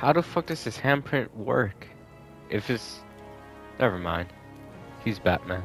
How the fuck does his handprint work? If it's... Never mind. He's Batman.